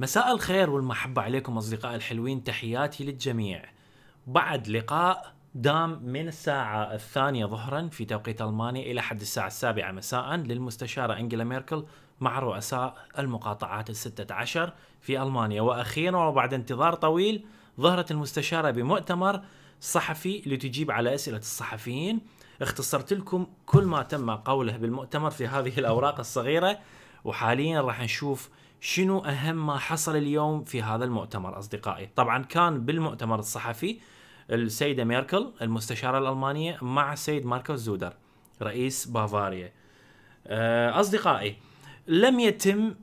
مساء الخير والمحبة عليكم أصدقائي الحلوين تحياتي للجميع. بعد لقاء دام من الساعة الثانية ظهرا في توقيت ألمانيا إلى حد الساعة السابعة مساء للمستشارة أنجيلا ميركل مع رؤساء المقاطعات الستة عشر في ألمانيا. وأخيرا وبعد انتظار طويل ظهرت المستشارة بمؤتمر صحفي لتجيب على أسئلة الصحفيين. اختصرت لكم كل ما تم قوله بالمؤتمر في هذه الأوراق الصغيرة وحاليا راح نشوف شنو أهم ما حصل اليوم في هذا المؤتمر أصدقائي؟ طبعا كان بالمؤتمر الصحفي السيدة ميركل المستشارة الألمانية مع السيد ماركوس زودر رئيس بافاريا. آه، أصدقائي لم يتم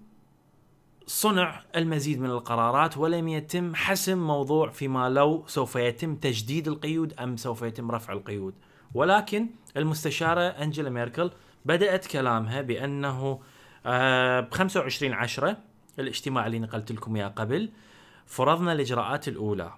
صنع المزيد من القرارات ولم يتم حسم موضوع فيما لو سوف يتم تجديد القيود أم سوف يتم رفع القيود. ولكن المستشارة انجيلا ميركل بدأت كلامها بأنه ب 25 10 الاجتماع اللي نقلت لكم إياه قبل فرضنا الإجراءات الأولى.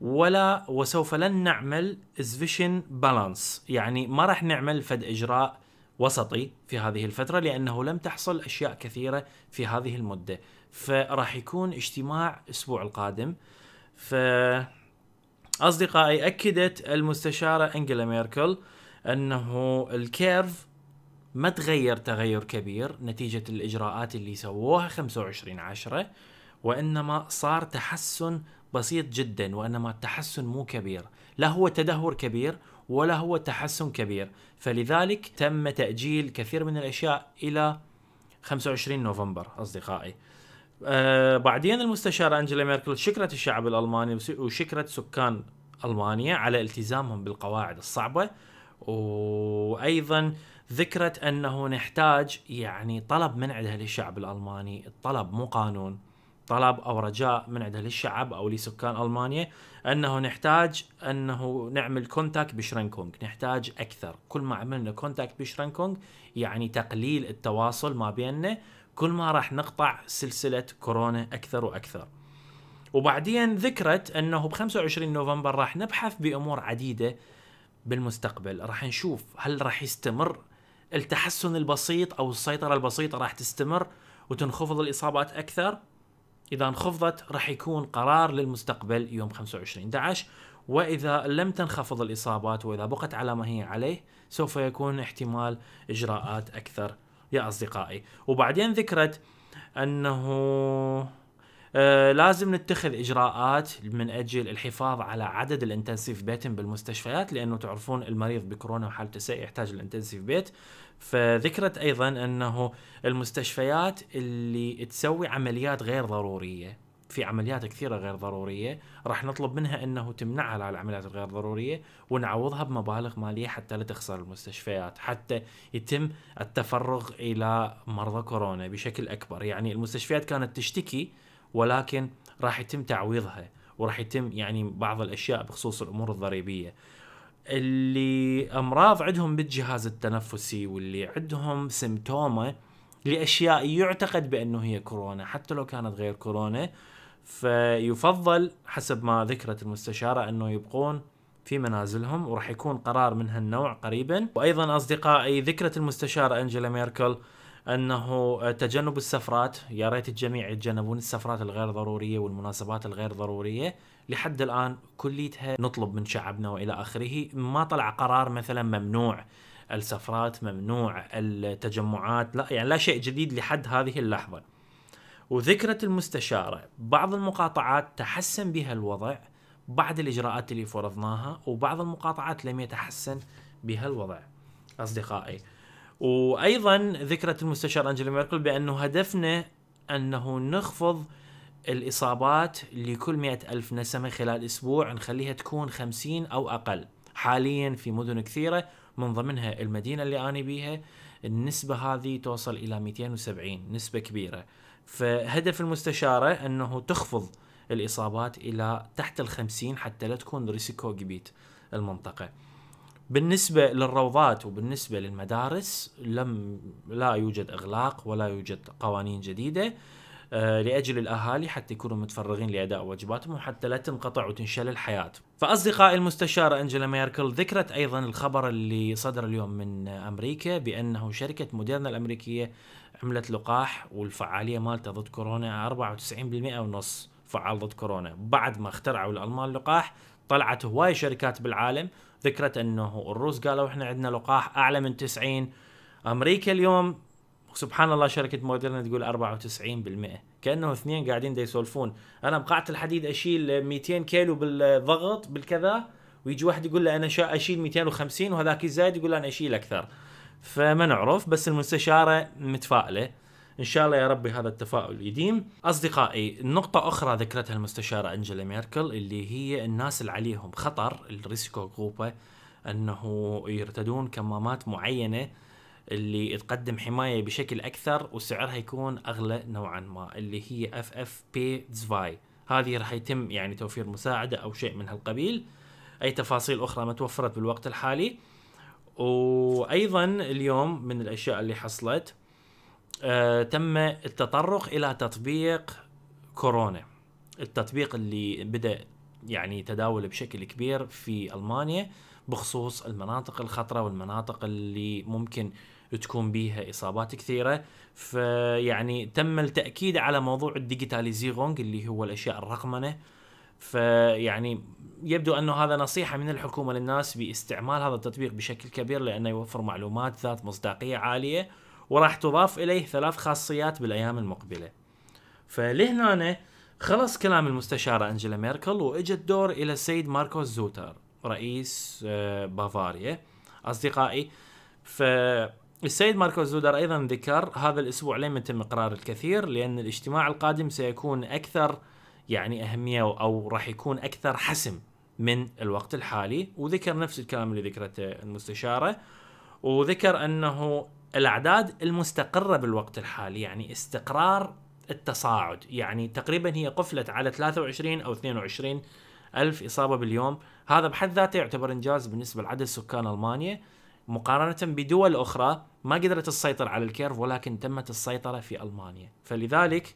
ولا وسوف لن نعمل سفيشن بالانس يعني ما راح نعمل فد إجراء وسطي في هذه الفترة لأنه لم تحصل أشياء كثيرة في هذه المدة. فراح يكون اجتماع الأسبوع القادم. ف أصدقائي أكدت المستشارة أنجلا ميركل أنه الكيرف ما تغير تغير كبير نتيجة الإجراءات اللي سووها 25 عشرة وإنما صار تحسن بسيط جدا وإنما التحسن مو كبير. لا هو تدهور كبير ولا هو تحسن كبير. فلذلك تم تأجيل كثير من الأشياء إلى 25 نوفمبر أصدقائي. أه بعدين المستشارة أنجلا ميركل شكرت الشعب الألماني وشكرت سكان ألمانيا على التزامهم بالقواعد الصعبة. وأيضا ذكرت أنه نحتاج يعني طلب من عندها للشعب الألماني، الطلب مو قانون، طلب أو رجاء من عندها للشعب أو لسكان ألمانيا أنه نحتاج أنه نعمل Kontaktbeschränkung، نحتاج أكثر، كل ما عملنا Kontaktbeschränkung يعني تقليل التواصل ما بيننا، كل ما راح نقطع سلسلة كورونا أكثر وأكثر. وبعدين ذكرت أنه ب 25 نوفمبر راح نبحث بأمور عديدة بالمستقبل. راح نشوف هل راح يستمر التحسن البسيط أو السيطرة البسيطة راح تستمر وتنخفض الإصابات أكثر. إذا انخفضت راح يكون قرار للمستقبل يوم 25 11 وإذا لم تنخفض الإصابات وإذا بقت على ما هي عليه سوف يكون احتمال إجراءات أكثر. يا أصدقائي وبعدين ذكرت أنه لازم نتخذ إجراءات من أجل الحفاظ على عدد ال Intensivbetten بالمستشفيات لأنه تعرفون المريض بكورونا وحالته سيء يحتاج ال Intensivbett. فذكرت أيضا أنه المستشفيات اللي تسوي عمليات غير ضرورية في عمليات كثيرة غير ضرورية راح نطلب منها أنه تمنعها على العمليات الغير ضرورية ونعوضها بمبالغ مالية حتى لا تخسر المستشفيات حتى يتم التفرغ إلى مرضى كورونا بشكل أكبر. يعني المستشفيات كانت تشتكي ولكن راح يتم تعويضها وراح يتم يعني بعض الأشياء بخصوص الأمور الضريبية. اللي أمراض عندهم بالجهاز التنفسي واللي عندهم سمتومة لأشياء يعتقد بأنه هي كورونا حتى لو كانت غير كورونا فيفضل حسب ما ذكرت المستشارة أنه يبقون في منازلهم وراح يكون قرار من هالنوع قريبا. وأيضا أصدقائي ذكرت المستشارة انجيلا ميركل أنه تجنب السفرات. يا ريت الجميع يتجنبون السفرات الغير ضرورية والمناسبات الغير ضرورية. لحد الآن كليتها نطلب من شعبنا وإلى آخره. ما طلع قرار مثلا ممنوع السفرات ممنوع التجمعات لا يعني لا شيء جديد لحد هذه اللحظة. وذكرت المستشارة. بعض المقاطعات تحسن بها الوضع. بعد الإجراءات اللي فرضناها وبعض المقاطعات لم يتحسن بها الوضع. أصدقائي وأيضا ذكرت المستشار انجela ميركل بأنه هدفنا أنه نخفض الإصابات لكل مئة ألف نسمة خلال أسبوع نخليها تكون خمسين أو أقل. حاليا في مدن كثيرة من ضمنها المدينة اللي اني بيها النسبة هذه توصل إلى 270 نسبة كبيرة. فهدف المستشارة أنه تخفض الإصابات إلى تحت الخمسين حتى لا تكون ريسيكو جبيت المنطقة. بالنسبة للروضات وبالنسبة للمدارس لم لا يوجد إغلاق ولا يوجد قوانين جديدة آه، لأجل الأهالي حتى يكونوا متفرغين لأداء واجباتهم وحتى لا تنقطع وتنشل الحياة. فأصدقائي المستشارة أنجلا ميركل ذكرت أيضا الخبر اللي صدر اليوم من أمريكا بأنه شركة موديرنا الأمريكية عملت لقاح والفعالية مالته ضد كورونا 94% ونص فعال ضد كورونا. بعد ما اخترعوا الألمان لقاح طلعت هواي شركات بالعالم ذكرت إنه الروس قالوا إحنا عندنا لقاح أعلى من 90 أمريكا اليوم سبحان الله شركة مودرنا تقول 94% كانه اثنين قاعدين يسولفون. أنا بقاعه الحديد أشيل 200 كيلو بالضغط بالكذا ويجي واحد يقول له أنا أشيل 250 وهذاك الزايد يقول أنا أشيل أكثر. فما نعرف بس المستشارة متفائلة. إن شاء الله يا ربي هذا التفاؤل يديم. أصدقائي نقطة أخرى ذكرتها المستشارة انجيلا ميركل اللي هي الناس اللي عليهم خطر الريسكو جروبه أنه يرتدون كمامات معينة اللي تقدم حماية بشكل أكثر وسعرها يكون أغلى نوعا ما اللي هي اف اف بي 2 هذه راح يتم يعني توفير مساعدة أو شيء من هالقبيل. أي تفاصيل أخرى ما توفرت بالوقت الحالي. وأيضا اليوم من الأشياء اللي حصلت تم التطرق إلى تطبيق كورونا. التطبيق اللي بدأ يعني تداول بشكل كبير في ألمانيا بخصوص المناطق الخطرة والمناطق اللي ممكن تكون بيها إصابات كثيرة. فيعني تم التأكيد على موضوع الديجيتاليزيغونج اللي هو الأشياء الرقمنة. فيعني يبدو أنه هذا نصيحة من الحكومة للناس باستعمال هذا التطبيق بشكل كبير لأنه يوفر معلومات ذات مصداقية عالية. وراح تضاف إليه ثلاث خاصيات بالأيام المقبلة. فلهنا خلص كلام المستشارة انجela ميركل واجى الدور إلى السيد ماركوس زوتر رئيس آه، بافاريا. أصدقائي فالسيد ماركوس زودر أيضا ذكر هذا الأسبوع لم يتم اقرار الكثير لأن الاجتماع القادم سيكون أكثر يعني أهمية أو راح يكون أكثر حسم من الوقت الحالي وذكر نفس الكلام اللي ذكرته المستشارة وذكر أنه الأعداد المستقرة بالوقت الحالي يعني استقرار التصاعد يعني تقريبا هي قفلت على 23 أو 22 ألف إصابة باليوم. هذا بحد ذاته يعتبر إنجاز بالنسبة لعدد سكان ألمانيا. مقارنة بدول أخرى ما قدرت تسيطر على الكيرف ولكن تمت السيطرة في ألمانيا. فلذلك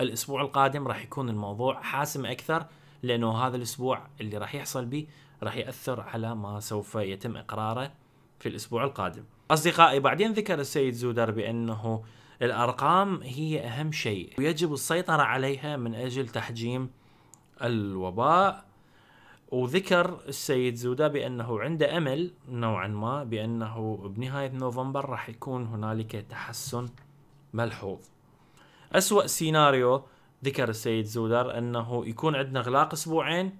الأسبوع القادم راح يكون الموضوع حاسم أكثر لأنه هذا الأسبوع اللي راح يحصل به راح يأثر على ما سوف يتم إقراره في الأسبوع القادم. أصدقائي بعدين ذكر السيد زودر بأنه الأرقام هي أهم شيء. ويجب السيطرة عليها من أجل تحجيم الوباء. وذكر السيد زودا بأنه عنده أمل نوعا ما بأنه بنهاية نوفمبر راح يكون هنالك تحسن ملحوظ. أسوأ سيناريو ذكر السيد زودر أنه يكون عندنا إغلاق أسبوعين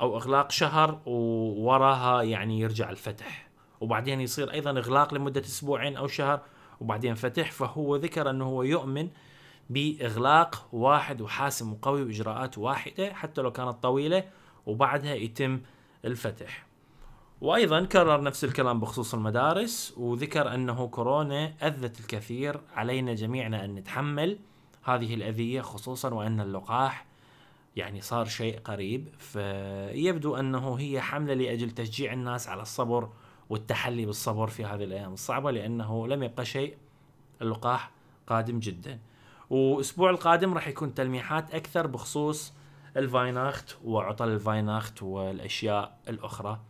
أو إغلاق شهر ووراها يعني يرجع الفتح. وبعدين يصير أيضا إغلاق لمدة أسبوعين أو شهر وبعدين فتح فهو ذكر أنه هو يؤمن بإغلاق واحد وحاسم وقوي وإجراءات واحدة حتى لو كانت طويلة وبعدها يتم الفتح. وأيضا كرر نفس الكلام بخصوص المدارس وذكر أنه كورونا أذت الكثير علينا جميعنا أن نتحمل هذه الأذية خصوصا وأن اللقاح يعني صار شيء قريب فيبدو أنه هي حملة لأجل تشجيع الناس على الصبر والتحلي بالصبر في هذه الأيام الصعبة لأنه لم يبقى شيء. اللقاح قادم جدا. والاسبوع القادم راح يكون تلميحات أكثر بخصوص الفايناخت وعطل الفايناخت والأشياء الأخرى.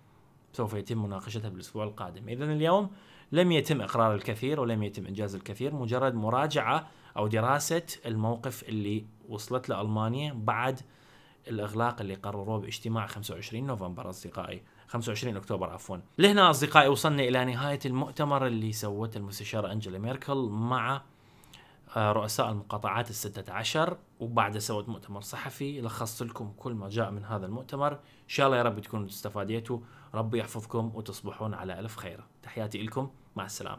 سوف يتم مناقشتها بالأسبوع القادم. اذا اليوم لم يتم إقرار الكثير ولم يتم إنجاز الكثير. مجرد مراجعة أو دراسة الموقف اللي وصلت له المانيا بعد الإغلاق اللي قرروه باجتماع 25 نوفمبر أصدقائي. 25 أكتوبر عفوا. لهنا أصدقائي وصلنا إلى نهاية المؤتمر اللي سوته المستشارة انجela ميركل مع آه، رؤساء المقاطعات الستة عشر. وبعد سويت مؤتمر صحفي لخصت لكم كل ما جاء من هذا المؤتمر. إن شاء الله يا رب تكونوا استفاديتوا. ربي يحفظكم وتصبحون على ألف خير. تحياتي لكم مع السلامة.